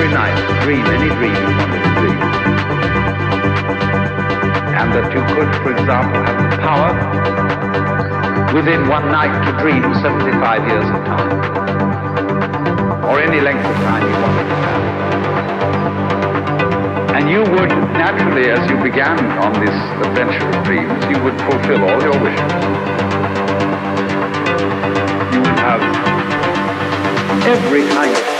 every night dream any dream you wanted to dream. And that you could, for example, have the power within one night to dream 75 years of time. Or any length of time you wanted to have. And you would naturally, as you began on this adventure of dreams, you would fulfill all your wishes. You would have every kind of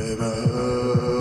baby.